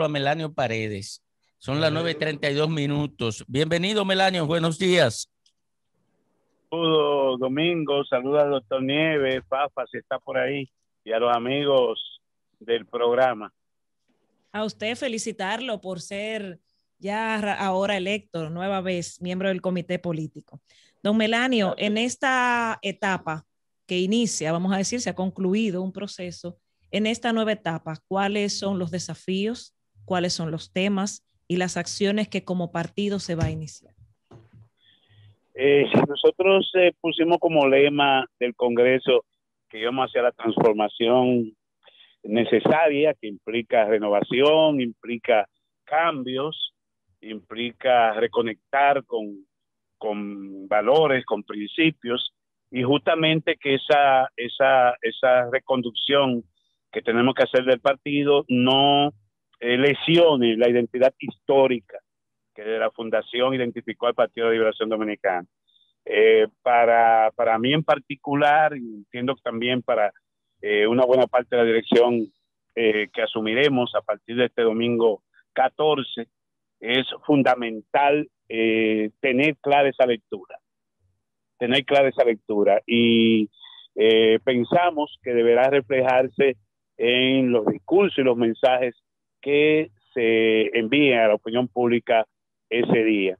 a Melanio Paredes. Son las 9.32 minutos. Bienvenido, Melanio. Buenos días. Saludos, Domingo. Saludos al doctor Nieves, Fafa, si está por ahí, y a los amigos del programa. A usted felicitarlo por ser ya ahora electo, nueva vez, miembro del comité político. Don Melanio, en esta etapa que inicia, vamos a decir, se ha concluido un proceso. En esta nueva etapa, ¿cuáles son los desafíos? ¿Cuáles son los temas y las acciones que como partido se va a iniciar? Eh, nosotros eh, pusimos como lema del Congreso que íbamos hacia la transformación necesaria, que implica renovación, implica cambios, implica reconectar con, con valores, con principios, y justamente que esa, esa, esa reconducción que tenemos que hacer del partido no eh, lesione la identidad histórica que de la fundación identificó al Partido de Liberación Dominicana. Eh, para, para mí en particular, entiendo también para eh, una buena parte de la dirección que asumiremos a partir de este domingo 14, es fundamental tener clara esa lectura tener clara esa lectura y eh, pensamos que deberá reflejarse en los discursos y los mensajes que se envíen a la opinión pública ese día.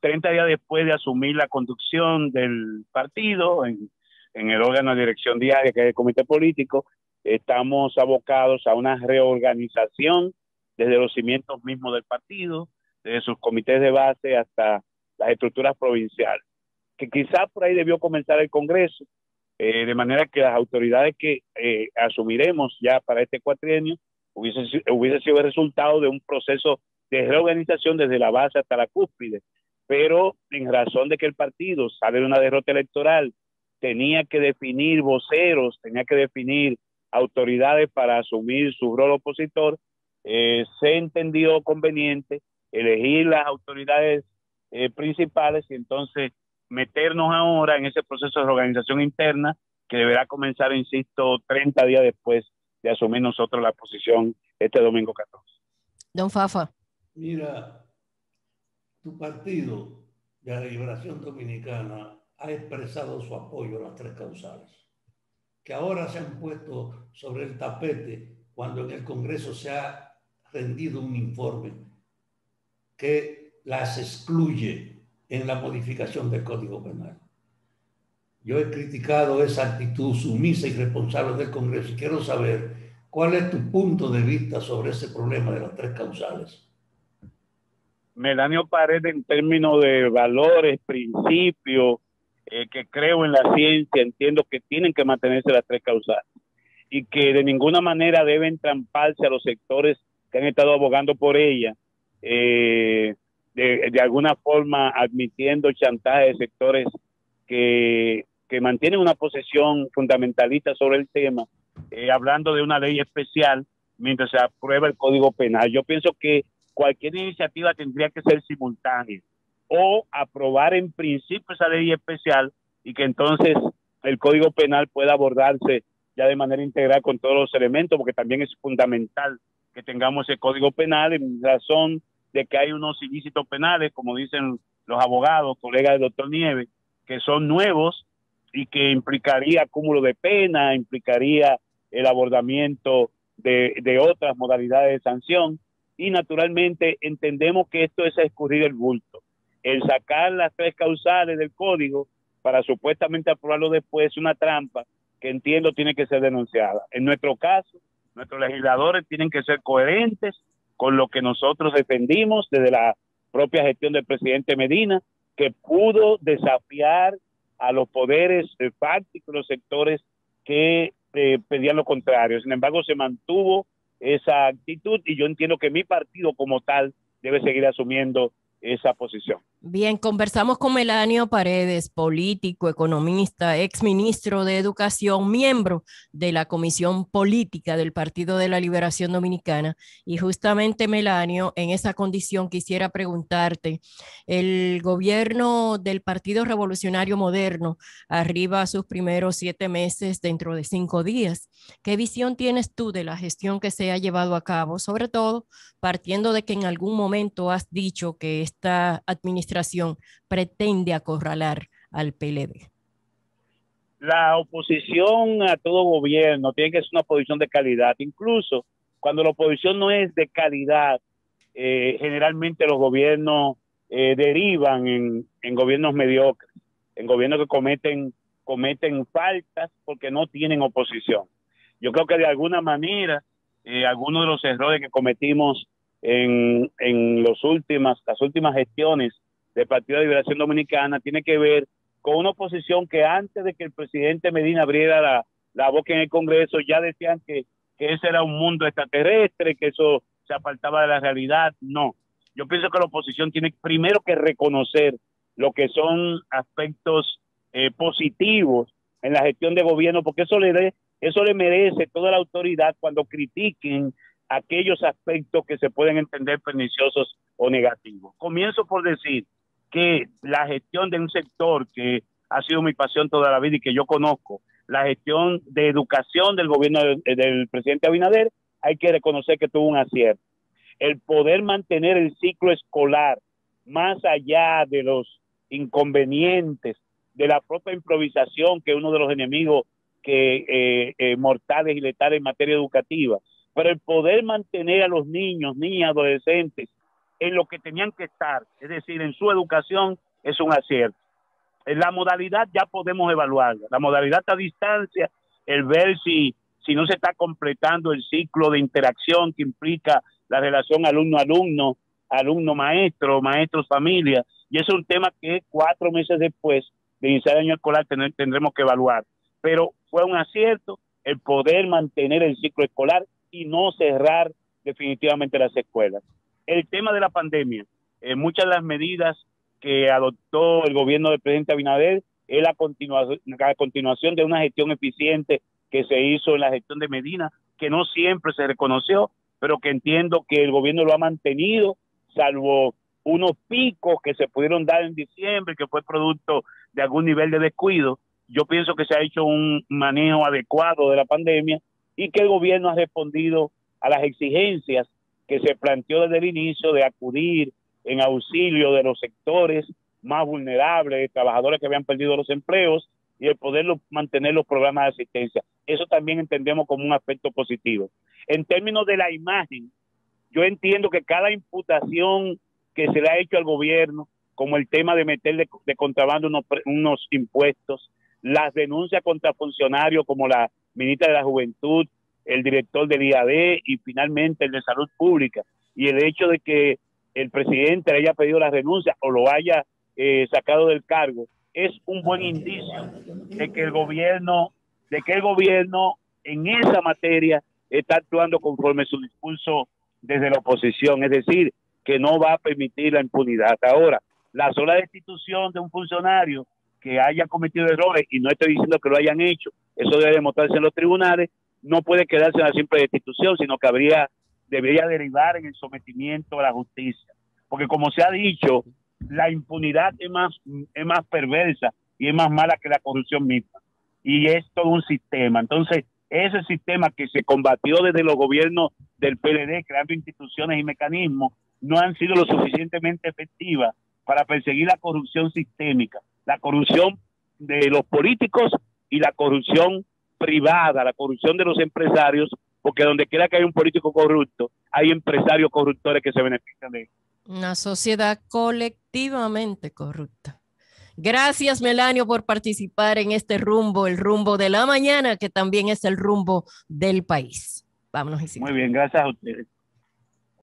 Treinta días después de asumir la conducción del partido en, en el órgano de dirección diaria, que es el comité político, estamos abocados a una reorganización desde los cimientos mismos del partido, desde sus comités de base hasta las estructuras provinciales que quizás por ahí debió comenzar el Congreso, eh, de manera que las autoridades que eh, asumiremos ya para este cuatrienio hubiese, hubiese sido el resultado de un proceso de reorganización desde la base hasta la cúspide. Pero en razón de que el partido sale de una derrota electoral, tenía que definir voceros, tenía que definir autoridades para asumir su rol opositor, eh, se entendió conveniente elegir las autoridades principales y entonces meternos ahora en ese proceso de organización interna que deberá comenzar, insisto, 30 días después de asumir nosotros la posición este domingo 14. Don Fafa. Mira, tu partido de la Liberación Dominicana ha expresado su apoyo a las tres causales, que ahora se han puesto sobre el tapete cuando en el Congreso se ha rendido un informe que las excluye en la modificación del Código Penal. Yo he criticado esa actitud sumisa y responsable del Congreso y quiero saber cuál es tu punto de vista sobre ese problema de las tres causales. Melanio Paredes, en términos de valores, principios, eh, que creo en la ciencia, entiendo que tienen que mantenerse las tres causales y que de ninguna manera deben tramparse a los sectores que han estado abogando por ella. Eh, de, alguna forma admitiendo chantaje de sectores que, mantienen una posición fundamentalista sobre el tema, eh, hablando de una ley especial mientras se aprueba el Código Penal. Yo pienso que cualquier iniciativa tendría que ser simultánea o aprobar en principio esa ley especial y que entonces el Código Penal pueda abordarse ya de manera integral con todos los elementos, porque también es fundamental que tengamos ese Código Penal en razón de que hay unos ilícitos penales, como dicen los abogados, colegas del doctor Nieves, que son nuevos y que implicaría cúmulo de pena, implicaría el abordamiento de, de otras modalidades de sanción y naturalmente entendemos que esto es escurrir el bulto. El sacar las tres causales del código para supuestamente aprobarlo después es una trampa que entiendo tiene que ser denunciada. En nuestro caso, nuestros legisladores tienen que ser coherentes con lo que nosotros defendimos desde la propia gestión del presidente Medina, que pudo desafiar a los poderes fácticos, los sectores que eh, pedían lo contrario. Sin embargo, se mantuvo esa actitud y yo entiendo que mi partido como tal debe seguir asumiendo esa posición. Bien, conversamos con Melanio Paredes, político, economista, exministro de Educación, miembro de la Comisión Política del Partido de la Liberación Dominicana. Y justamente, Melanio, en esa condición quisiera preguntarte, el gobierno del Partido Revolucionario Moderno arriba a sus primeros siete meses dentro de cinco días. ¿Qué visión tienes tú de la gestión que se ha llevado a cabo? Sobre todo, partiendo de que en algún momento has dicho que esta administración pretende acorralar al PLD? La oposición a todo gobierno tiene que ser una oposición de calidad. Incluso cuando la oposición no es de calidad, eh, generalmente los gobiernos eh, derivan en, en, gobiernos mediocres, en gobiernos que cometen, cometen faltas porque no tienen oposición. Yo creo que de alguna manera eh, algunos de los errores que cometimos en, en los últimas, las últimas gestiones del Partido de Liberación Dominicana tiene que ver con una oposición que antes de que el presidente Medina abriera la, boca en el Congreso ya decían que, que ese era un mundo extraterrestre, que eso se apartaba de la realidad. No, yo pienso que la oposición tiene primero que reconocer lo que son aspectos eh, positivos en la gestión de gobierno, porque eso le, eso le merece toda la autoridad cuando critiquen aquellos aspectos que se pueden entender perniciosos o negativos. Comienzo por decir que la gestión de un sector que ha sido mi pasión toda la vida y que yo conozco, la gestión de educación del gobierno del, presidente Abinader, hay que reconocer que tuvo un acierto. El poder mantener el ciclo escolar más allá de los inconvenientes, de la propia improvisación, que es uno de los enemigos que, eh, eh, mortales y letales en materia educativa, pero el poder mantener a los niños, niñas, adolescentes en lo que tenían que estar, es decir, en su educación, es un acierto. En la modalidad ya podemos evaluarla. La modalidad a distancia, el ver si, si no se está completando el ciclo de interacción que implica la relación alumno-alumno, alumno-maestro, maestros-familia. Y es un tema que cuatro meses después de iniciar el año escolar tendremos que evaluar. Pero fue un acierto el poder mantener el ciclo escolar y no cerrar definitivamente las escuelas el tema de la pandemia, eh, muchas de las medidas que adoptó el gobierno del presidente Abinader es la continuación, la continuación de una gestión eficiente que se hizo en la gestión de Medina, que no siempre se reconoció, pero que entiendo que el gobierno lo ha mantenido, salvo unos picos que se pudieron dar en diciembre, que fue producto de algún nivel de descuido. Yo pienso que se ha hecho un manejo adecuado de la pandemia y que el gobierno ha respondido a las exigencias que se planteó desde el inicio de acudir en auxilio de los sectores más vulnerables, trabajadores que habían perdido los empleos y el poder mantener los programas de asistencia. Eso también entendemos como un aspecto positivo. En términos de la imagen, yo entiendo que cada imputación que se le ha hecho al gobierno, como el tema de meterle de contrabando unos, unos impuestos, las denuncias contra funcionarios como la ministra de la Juventud, el director del IAD y finalmente el de Salud Pública. Y el hecho de que el presidente haya pedido la renuncia o lo haya eh, sacado del cargo es un buen indicio de que el gobierno, de que el gobierno en esa materia está actuando conforme su discurso desde la oposición, es decir, que no va a permitir la impunidad. Ahora, la sola destitución de un funcionario que haya cometido errores, y no estoy diciendo que lo hayan hecho, eso debe demostrarse en los tribunales, no puede quedarse en la simple destitución, sino que habría, debería derivar en el sometimiento a la justicia. Porque como se ha dicho, la impunidad es más, es más perversa y es más mala que la corrupción misma. Y es todo un sistema. Entonces, ese sistema que se combatió desde los gobiernos del PLD, creando instituciones y mecanismos, no han sido lo suficientemente efectivas para perseguir la corrupción sistémica, la corrupción de los políticos y la corrupción privada, la corrupción de los empresarios, porque donde quiera que hay un político corrupto, hay empresarios corruptores que se benefician de él. Una sociedad colectivamente corrupta. Gracias, Melanio, por participar en este rumbo, el rumbo de la mañana, que también es el rumbo del país. Vámonos, Muy bien, gracias a ustedes.